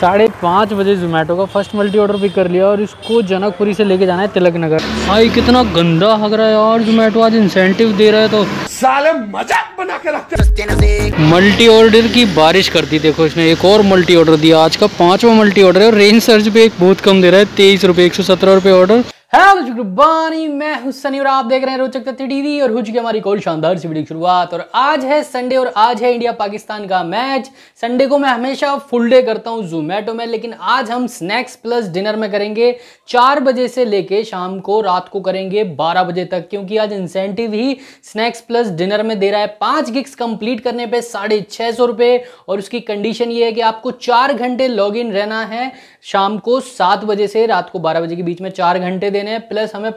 साढ़े पाँच बजे जोमेटो का फ़र्स्ट मल्टी ऑर्डर पिक कर लिया और इसको जनकपुरी से लेके जाना है तिलक नगर। भाई कितना गंदा हग रहा है और जोमेटो आज इंसेंटिव दे रहा है तो। साले मज़ाक बना के रखते मल्टी ऑर्डर की बारिश कर दी देखो इसने एक और मल्टी ऑर्डर दिया। आज का पांचवा मल्टी ऑर्डर है और रेंज सर्च पे एक बहुत कम दे रहा है तेईस रुपए एक सौ सत्रह रुपए ऑर्डर हेलो गुरबानी मैं हुसनी और आप देख रहे हैं रोचक तथ्य टीवी और हो चुकी हमारी कॉल शानदार सी वीडियो शुरुआत। और आज है संडे और आज है इंडिया पाकिस्तान का मैच। संडे को मैं हमेशा फुल डे करता हूँ जोमेटो में, लेकिन आज हम स्नैक्स प्लस डिनर में करेंगे। चार बजे से लेके शाम को, रात को करेंगे बारह बजे तक, क्योंकि आज इंसेंटिव ही स्नैक्स प्लस डिनर में दे रहा है। पाँच गिग्स कंप्लीट करने पर साढ़े छः सौ और उसकी कंडीशन ये है कि आपको चार घंटे लॉग रहना है। शाम को सात बजे से रात को बारह बजे के बीच में चार घंटे देने हैं प्लस हमें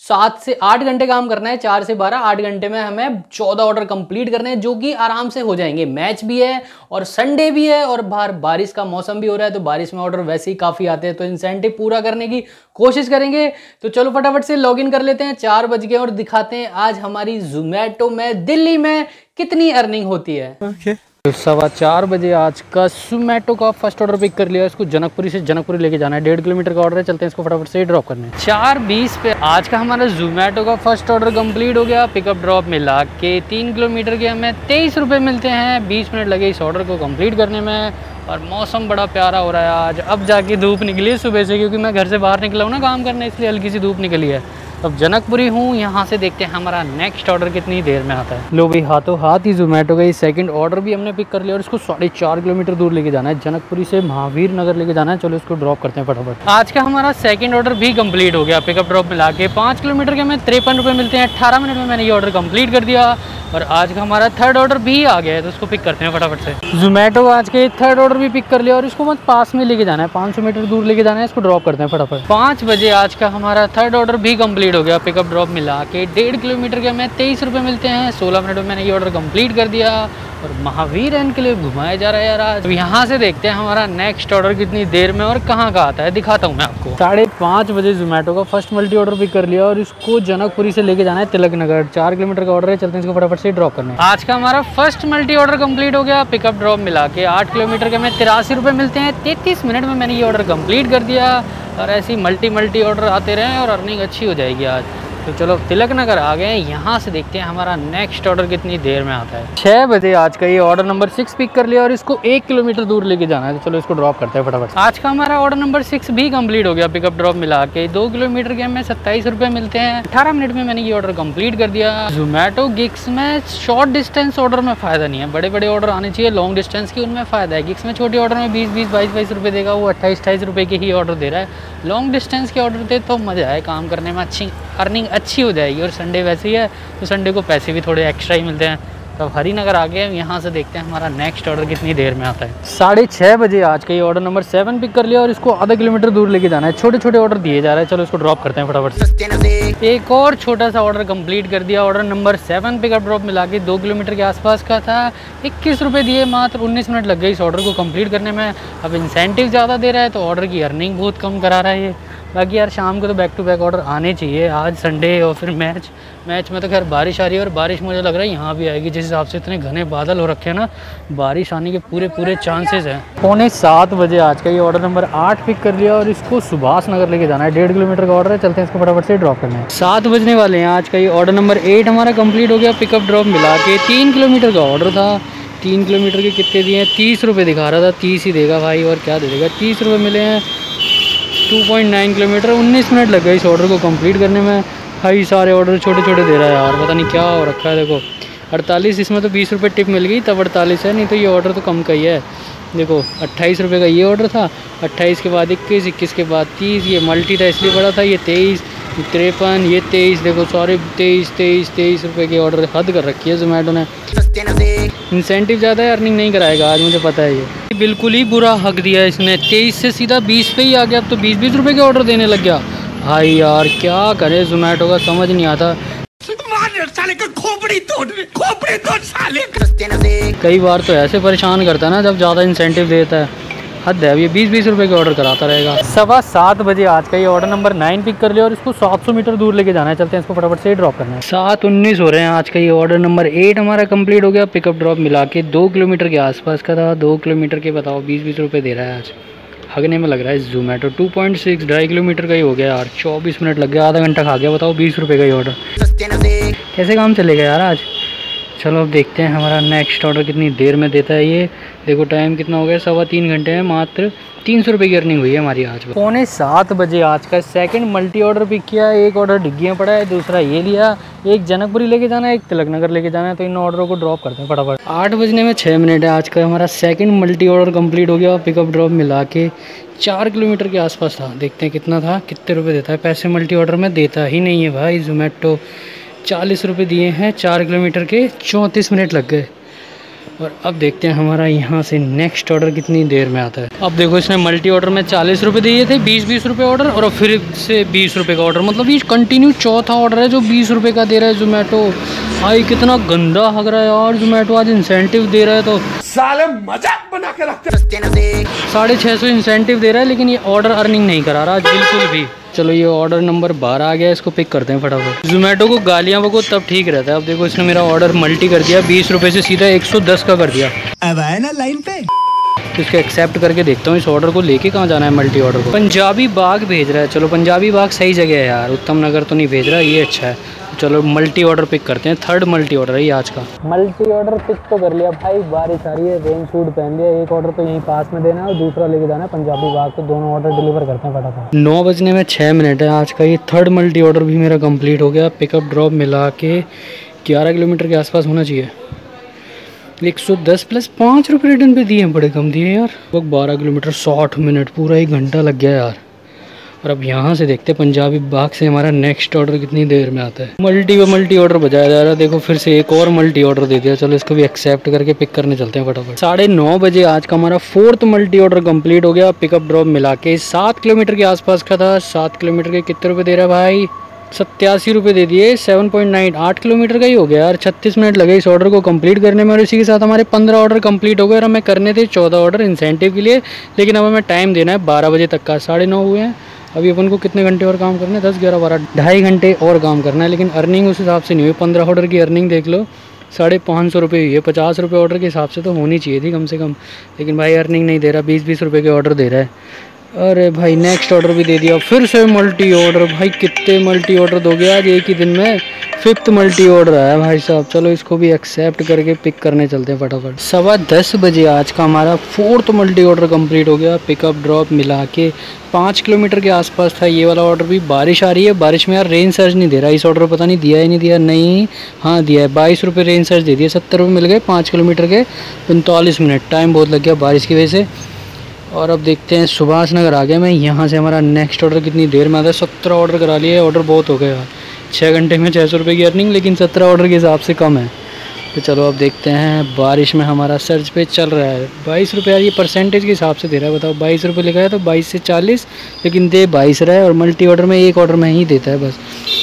सात से आठ घंटे काम करना है, चार से बारह, आठ घंटे में हमें चौदह ऑर्डर कंप्लीट करने हैं, जो कि आराम से हो जाएँगे। मैच भी है और संडे भी है और बाहर बारिश का मौसम भी हो रहा है तो बारिश में ऑर्डर वैसे ही काफ़ी आते हैं तो इंसेंटिव पूरा करने की कोशिश करेंगे। तो चलो फटाफट से लॉग कर लेते हैं, चार बज गए और दिखाते हैं आज हमारी जोमेटो में, दिल्ली में कितनी अर्निंग होती है। Okay. सवा चार बजे आज का सुमेटो का फ़र्स्ट ऑर्डर पिक कर लिया इसको जनकपुरी से जनकपुरी लेके जाना है। डेढ़ किलोमीटर का ऑर्डर है। चलते हैं इसको फटाफट से ड्रॉप करने। चार बीस पे आज का हमारा जोमेटो का फ़र्स्ट ऑर्डर कंप्लीट हो गया। पिकअप ड्रॉप मिला के तीन किलोमीटर के हमें तेईस रुपये मिलते हैं। बीस मिनट लगे इस ऑर्डर को कंप्लीट करने में और मौसम बड़ा प्यारा हो रहा है आज। अब जाके धूप निकली है सुबह से, क्योंकि मैं घर से बाहर निकला हूँ ना काम करने, इसलिए हल्की सी धूप निकली है। अब जनकपुरी हूँ, यहाँ से देखते हैं हमारा नेक्स्ट ऑर्डर कितनी देर में आता है। लो भाई, हाथों हाथ ही जोमेटो का ये सेकंड ऑर्डर भी हमने पिक कर लिया और इसको साढ़े चार किलोमीटर दूर लेके जाना है। जनकपुरी से महावीर नगर लेके जाना है। चलो इसको ड्रॉप करते हैं फटाफट। आज का हमारा सेकंड ऑर्डर भी कंप्लीट हो गया। पिकअप ड्रॉप मिला के पाँच किलोमीटर के हमें तिरपन रुपये मिलते हैं। अट्ठारह मिनट में मैंने ये ऑर्डर कंप्लीट कर दिया और आज का हमारा थर्ड ऑर्डर भी आ गया है तो उसको पिक करते हैं फटाफट से। जोमेटो आज के थर्ड ऑर्डर भी पिक कर लिया और इसको बस पास में लेके जाना है। पाँच मीटर दूर लेके जाना है। इसको ड्रॉप करते हैं फटाफट। पाँच बजे आज का हमारा थर्ड ऑर्डर भी कंप्लीट हो गया पिकअप ड्रॉप मिला के डेढ़ किलोमीटर के हमें तेईस रुपये मिलते हैं, सोलह मिनट में मैंने ये ऑर्डर कंप्लीट कर दिया। और महावीर एन के लिए घुमाया जा रहा है यार आज। यहाँ से देखते हैं हमारा नेक्स्ट ऑर्डर कितनी देर में और कहाँ का आता है। दिखाता हूँ मैं आपको। साढ़े पाँच बजे जोमेटो का फ़र्स्ट मल्टी ऑर्डर पिक कर लिया और इसको जनकपुरी से लेके जाना है तिलक नगर चार किलोमीटर का ऑर्डर है, चलते हैं इसको फटाफट से ड्रॉप करना। है आज का हमारा फ़र्स्ट मल्टी ऑर्डर कंप्लीट हो गया। पिकअप ड्रॉप मिला के आठ किलोमीटर के हमें तिरासी रुपये मिलते हैं। तैतीस मिनट में मैंने ये ऑर्डर कंप्लीट कर दिया और ऐसी मल्टी मल्टी ऑर्डर आते रहे और अर्निंग अच्छी हो जाएगी आज। तो चलो, तिलक नगर आ गए यहाँ से देखते हैं हमारा नेक्स्ट ऑर्डर कितनी देर में आता है। छः बजे आज का ये ऑर्डर नंबर सिक्स पिक कर लिया और इसको एक किलोमीटर दूर लेके जाना है। तो चलो, इसको ड्रॉप करते हैं फटाफट। आज का हमारा ऑर्डर नंबर सिक्स भी कंप्लीट हो गया। पिकअप ड्रॉप मिला के दो किलोमीटर के हमें सत्ताईस रुपये मिलते हैं। अठारह मिनट में मैंने ये ऑर्डर कंप्लीट कर दिया। जोमेटो गिक्स में शॉर्ट डिस्टेंस ऑर्डर में फ़ायदा नहीं है। बड़े बड़े ऑर्डर आने चाहिए लॉन्ग डिस्टेंस की उनमें फ़ायदा है। गिक्स में छोटे ऑर्डर में बीस बीस, बाईस बाईस रुपये देगा। वो अट्ठाईस अट्ठाईस रुपये के ही ऑर्डर दे रहा है। लॉन्ग डिस्टेंस के ऑर्डर दे तो मज़ा है काम करने में। अच्छी अर्निंग अच्छी हो जाएगी और संडे वैसे ही है तो संडे को पैसे भी थोड़े एक्स्ट्रा ही मिलते हैं। तो अब हरीनगर आ गए यहाँ से देखते हैं हमारा नेक्स्ट ऑर्डर कितनी देर में आता है। साढ़े छः बजे आज का ये ऑर्डर नंबर सेवन पिक कर लिया और इसको आधा किलोमीटर दूर लेके जाना है। छोटे छोटे ऑर्डर दिए जा रहे हैं। चलो इसको ड्रॉप करते हैं फटाफट एक और छोटा सा ऑर्डर कंप्लीट कर दिया। Order number seven pickup drop मिला के दो किलोमीटर के आसपास का था। इक्कीस रुपये दिए मात्र उन्नीस मिनट लग गए इस ऑर्डर को कंप्लीट करने में। अब इंसेंटिव ज़्यादा दे रहा है तो ऑर्डर की अर्निंग बहुत कम करा रहा है ये। बाकी यार, शाम को तो बैक टू बैक ऑर्डर आने चाहिए। आज संडे और फिर मैच मैच में तो खैर बारिश आ रही है और बारिश मुझे लग रहा है यहाँ भी आएगी। जिस हिसाब से इतने घने बादल हो रखे हैं ना, बारिश आने के पूरे पूरे चांसेस हैं। पौने सात बजे आज का ये ऑर्डर नंबर आठ पिक कर लिया और इसको सुभाष नगर लेके जाना है। डेढ़ किलोमीटर का ऑर्डर है, चलते हैं इसको फटाफट से ड्रॉप करना। है सात बजने वाले हैं आज का ये ऑर्डर नंबर एट हमारा कंप्लीट हो गया पिकअप ड्रॉप मिला के तीन किलोमीटर का ऑर्डर था। तीन किलोमीटर के कितने दिए हैं? तीस रुपये दिखा रहा था, तीस ही देगा भाई, और क्या दे देगा? तीस रुपये मिले हैं। 2.9 किलोमीटर 19 मिनट लग गए इस ऑर्डर को कंप्लीट करने में। भाई सारे ऑर्डर छोटे छोटे दे रहा है यार पता नहीं क्या हो रखा है देखो। अड़तालीस इसमें तो बीस रुपये टिप मिल गई तब अड़तालीस है नहीं तो ये ऑर्डर तो कम का ही है। देखो अट्ठाईस रुपये का ये ऑर्डर था अट्ठाईस के बाद इक्कीस इक्कीस के बाद तीस ये मल्टी था इसलिए बड़ा था ये तेईस तिरपन ये तेईस देखो सॉरी तेईस तेईस तेईस रुपये के ऑर्डर हद कर रखी है जोमेटो ने। इंसेंटिव ज़्यादा है अर्निंग नहीं कराएगा आज मुझे पता है ये। बिल्कुल ही बुरा हक दिया इसने। तेईस से सीधा बीस पे ही आ गया। अब तो बीस बीस रुपए के ऑर्डर देने लग गया। भाई यार क्या करे? जोमेटो का समझ नहीं आता। साले खोपड़ी तोड़ तोड़ कई बार तो ऐसे परेशान करता है ना जब ज़्यादा इंसेंटिव देता है। हद है। ये बीस बीस रुपए के ऑर्डर कराता रहेगा। सवा सात बजे आज का ये ऑर्डर नंबर नाइन पिक कर लिया और इसको सात सौ मीटर दूर लेके जाना है। चलते हैं इसको फटाफट से ड्रॉप करना। है सात उन्नीस हो रहे हैं आज का ये ऑर्डर नंबर एट हमारा कंप्लीट हो गया। पिकअप ड्रॉप मिला के दो किलोमीटर के आसपास का था। दो किलोमीटर के बताओ बीस बीस रुपये दे रहा है आज। हगने में लग रहा है जोमेटो टू पॉइंट सिक्स ढाई किलोमीटर का ही हो गया यार। चौबीस मिनट लग गया, आधा घंटा खा गया, बताओ बीस रुपये का ही ऑर्डर कैसे काम चलेगा यार आज? चलो अब देखते हैं हमारा नेक्स्ट ऑर्डर कितनी देर में देता है ये। देखो टाइम कितना हो गया, सवा तीन घंटे में मात्र तीन सौ रुपये की अर्निंग हुई है हमारी आज। पौने सात बजे आज का सेकंड मल्टी ऑर्डर पिक किया, एक ऑर्डर डिग्गियाँ पड़ा है, दूसरा ये लिया, एक जनकपुरी लेके जाना है, एक तिलक नगर लेके जाना है तो इन ऑर्डरों को ड्रॉप करते हैं फटाफट। आठ बजने में छः मिनट है, आज का हमारा सेकंड मल्टी ऑर्डर कंप्लीट हो गया पिकअप ड्रॉप मिला के चार किलोमीटर के आसपास था। देखते हैं कितना था, कितने रुपये देता है, पैसे मल्टी ऑर्डर में देता ही नहीं है भाई जोमेटो चालीस रुपये दिए हैं, चार किलोमीटर के चौंतीस मिनट लग गए। और अब देखते हैं हमारा यहाँ से नेक्स्ट ऑर्डर कितनी देर में आता है। अब देखो इसने मल्टी ऑर्डर में चालीस रुपये दिए थे, बीस बीस रुपये ऑर्डर और फिर से बीस रुपये का ऑर्डर मतलब ये कंटिन्यू चौथा ऑर्डर है जो बीस रुपये का दे रहा है जोमेटो भाई कितना गंदा हग रहा है और जोमेटो आज इंसेंटिव दे रहा है तो। साले मज़ाक बना के रखते साढ़े छः सौ इंसेंटिव दे रहा है लेकिन ये ऑर्डर अर्निंग नहीं करा रहा बिल्कुल भी। चलो ये ऑर्डर नंबर बारह आ गया इसको पिक करते हैं फटाफट। जोमेटो को गालियाँ बको तब ठीक रहता है। अब देखो इसने मेरा ऑर्डर मल्टी कर दिया बीस रुपये से सीधा एक सौ दस का कर दिया। अब आए ना लाइन पे। तो इसको एक्सेप्ट करके देखता हूँ इस ऑर्डर को लेके कहाँ जाना है मल्टी ऑर्डर को। पंजाबी बाग भेज रहा है। चलो पंजाबी बाग सही जगह है यार उत्तम नगर तो नहीं भेज रहा ये अच्छा है। चलो मल्टी ऑर्डर पिक करते हैं। थर्ड मल्टी ऑर्डर है ये आज का। मल्टी ऑर्डर पिक तो कर लिया भाई। बारिश आ रही है रेन सूट पहन लिया। एक ऑर्डर तो यहीं पास में देना है और दूसरा लेके जाना है पंजाबी बाग। तो दोनों ऑर्डर डिलीवर करते हैं फटाफट। नौ बजने में छः मिनट है आज का। ये थर्ड मल्टी ऑर्डर भी मेरा कंप्लीट हो गया। पिकअप ड्रॉप मिला के ग्यारह किलोमीटर के आसपास होना चाहिए। एक सौ दस प्लस पाँच रुपये रिटर्न पे दिए हैं बड़े कम दिए यार। लगभग बारह किलोमीटर साठ मिनट पूरा एक घंटा लग गया यार। और अब यहाँ से देखते हैं, पंजाबी बाग से हमारा नेक्स्ट ऑर्डर कितनी देर में आता है। मल्टी व मल्टी ऑर्डर बजाया जा रहा है। देखो, फिर से एक और मल्टी ऑर्डर दे दिया। चलो, इसको भी एक्सेप्ट करके पिक करने चलते हैं फटाफट। साढ़े नौ बजे आज का हमारा फोर्थ मल्टी ऑर्डर कंप्लीट हो गया। पिकअप ड्रॉप मिला के सात किलोमीटर के आसपास का था। सात किलोमीटर के कितने रुपये दे रहा है भाई? सत्तासी रुपये दे दिए। सेवन पॉइंट नाइन आठ किलोमीटर का ही हो गया यार। छत्तीस मिनट लगे इस ऑर्डर को कंप्लीट करने में और इसी के साथ हमारे पंद्रह ऑर्डर कंप्लीट हो गए और हमें करने थे चौदह ऑर्डर इंसेंटिव के लिए। लेकिन अब हमें टाइम देना है बारह बजे तक का। साढ़े नौ हुए हैं। अभी अपन को कितने घंटे और काम करना है? दस, ग्यारह, बारह, ढाई घंटे और काम करना है, लेकिन अर्निंग उस हिसाब से नहीं हुई। पंद्रह ऑर्डर की अर्निंग देख लो, साढ़े पाँच सौ रुपये हुई है। पचास रुपये ऑर्डर के हिसाब से तो होनी चाहिए थी कम से कम, लेकिन भाई अर्निंग नहीं दे रहा बीस बीस रुपये के ऑर्डर दे रहा है। अरे भाई नेक्स्ट ऑर्डर भी दे दिया, फिर से मल्टी ऑर्डर भाई, कितने मल्टी ऑर्डर दोगे आज एक ही दिन में? फिफ्थ मल्टी ऑर्डर आया भाई साहब। चलो इसको भी एक्सेप्ट करके पिक करने चलते हैं फटाफट। सवा दस बजे आज का हमारा फोर्थ मल्टी ऑर्डर कंप्लीट हो गया। पिकअप ड्रॉप मिला के पाँच किलोमीटर के आसपास था। ये वाला ऑर्डर भी बारिश आ रही है। बारिश में यार रेन सर्च नहीं दे रहा। इस ऑर्डर पता नहीं दिया है नहीं दिया। नहीं हाँ दिया है। बाईस रुपये रेन सर्च दे दिया। सत्तर रुपये मिल गए पाँच किलोमीटर के। पैंतालीस मिनट टाइम बहुत लग गया बारिश की वजह से। और अब देखते हैं सुभाष नगर आ गया। मैं यहाँ से हमारा नेक्स्ट ऑर्डर कितनी देर में आता है। सत्रह ऑर्डर करा लिया ऑर्डर बहुत हो गया। छः घंटे में छः सौ रुपये की अर्निंग लेकिन सत्रह ऑर्डर के हिसाब से कम है। तो चलो अब देखते हैं, बारिश में हमारा सर्च पे चल रहा है। बाईस रुपये ये परसेंटेज के हिसाब से दे रहा है, बताओ। बाईस रुपये लिखा है तो बाईस से चालीस, लेकिन दे बाईस रहा है और मल्टी ऑर्डर में एक ऑर्डर में ही देता है बस।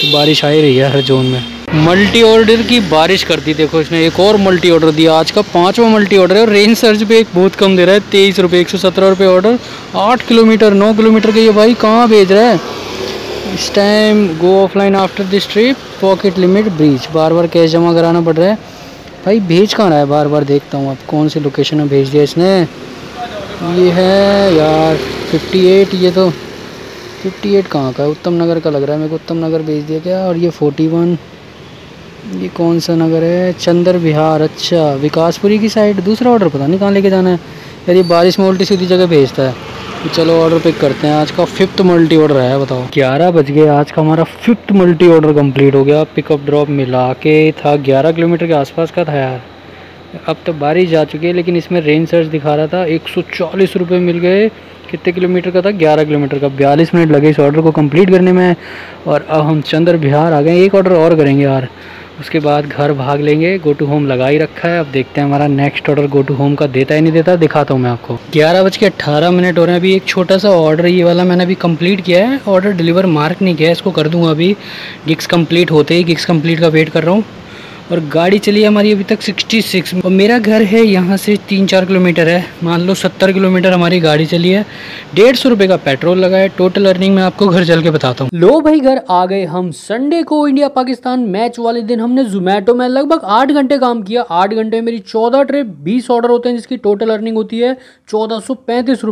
तो बारिश आ ही रही है हर जोन में। मल्टी ऑर्डर की बारिश कर दी, देखो इसने एक और मल्टी ऑर्डर दिया। आज का पाँचवा मल्टी ऑर्डर है और रेंज सर्च पे एक बहुत कम दे रहा है, तेईस रुपये एक सौ सत्रह रुपये ऑर्डर आठ किलोमीटर, नौ किलोमीटर के ये भाई कहाँ भेज रहा है? इस time go offline after this trip pocket limit breach बार बार कैश जमा कराना पड़ रहा है। भाई, भेज कहाँ रहा है? बार बार देखता हूँ अब कौन सी लोकेशन में भेज दिया इसने। ये है यार 58 ये तो 58 एट कहाँ का है? उत्तम नगर का लग रहा है मेरे को। उत्तम नगर भेज दिया क्या? और ये 41 ये कौन सा नगर है? चंद्र विहार। अच्छा विकासपुरी की साइड दूसरा ऑर्डर पता नहीं कहाँ लेके जाना है। यार, ये बारिश में उल्टी सीधी जगह भेजता है। चलो ऑर्डर पिक करते हैं। आज का फिफ्थ मल्टी ऑर्डर है, बताओ। ग्यारह बज गए। आज का हमारा फिफ्थ मल्टी ऑर्डर कंप्लीट हो गया। पिकअप ड्रॉप मिला के था। ग्यारह किलोमीटर के आसपास का था यार। अब तो बारिश जा चुकी है, लेकिन इसमें रेंज सर्च दिखा रहा था। एक सौ मिल गए। कितने किलोमीटर का था? ग्यारह किलोमीटर का। बयालीस मिनट लगे इस ऑर्डर को कंप्लीट करने में। और अब हम चंद्र बिहार आ गए। एक ऑर्डर और करेंगे यार। उसके बाद घर भाग लेंगे गो टू होम लगा ही रखा है। अब देखते हैं हमारा next order go to home का देता ही, नहीं देता, दिखाता हूँ मैं आपको। ग्यारह बज के अट्ठारह मिनट हो रहे हैं। अभी एक छोटा सा ऑर्डर ये वाला मैंने अभी कंप्लीट किया है। ऑर्डर डिलीवर मार्क नहीं किया है, इसको कर दूँगा अभी। गिग्स कंप्लीट होते ही गिग्स कंप्लीट का वेट कर रहा हूँ। और गाड़ी चली हमारी अभी तक 66 और मेरा घर है यहाँ से तीन चार किलोमीटर है। मान लो 70 किलोमीटर हमारी गाड़ी चली है। डेढ़ सौ रुपये का पेट्रोल लगा है। टोटल अर्निंग मैं आपको घर चल के बताता हूँ। लो भाई, घर आ गए हम। संडे को इंडिया पाकिस्तान मैच वाले दिन हमने जोमेटो में लगभग आठ घंटे काम किया। आठ घंटे में मेरी चौदह ट्रिप बीस ऑर्डर होते हैं जिसकी टोटल अर्निंग होती है चौदह सौ पैंतीस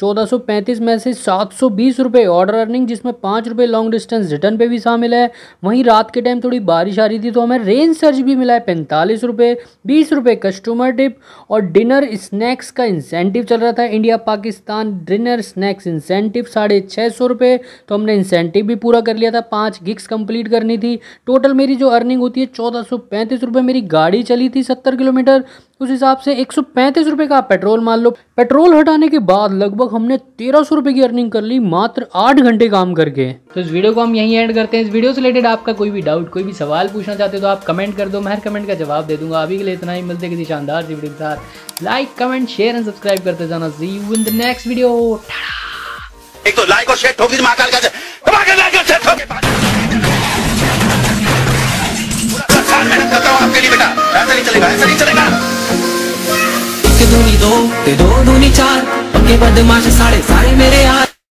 चौदह सौ पैंतीस में से सात सौ बीस ऑर्डर अर्निंग जिसमें पाँच लॉन्ग डिस्टेंस रिटर्न पे भी शामिल है। वहीं रात के टाइम थोड़ी बारिश आ रही थी तो हमें रेंज सर्च भी मिला है पैंतालीस रुपये बीस रुपये कस्टमर टिप और डिनर स्नैक्स का इंसेंटिव चल रहा था। India Pakistan dinner snacks incentive साढ़े छः सौ रुपये तो हमने इंसेंटिव भी पूरा कर लिया था। पाँच गिग्स कंप्लीट करनी थी। टोटल मेरी जो अर्निंग होती है, चौदह सौ पैंतीस रुपये मेरी गाड़ी चली थी सत्तर किलोमीटर। उस हिसाब से एक सौ का पेट्रोल मान लो। पेट्रोल हटाने के बाद लगभग हमने तेरह सौ की अर्निंग कर ली, मात्र आठ घंटे काम करके। तो इस वीडियो को हम यहीं एंड करते हैं। इस वीडियो से रिलेटेड आपका कोई भी डाउट कोई भी सवाल पूछना चाहते हो तो आप कमेंट कर दो। मैं हर कमेंट का जवाब दे दूँगा। अभी के लिए इतना ही। मिलते किसी शानदार सी वीडियो के साथ। Like comment share and subscribe करते जाना। You in the next video एक तो लाइक और शेयर ठोक दी महाकाल का दूनी दो ते दो दूनी चार। पक्के बदमाश साढ़े सारे मेरे यार।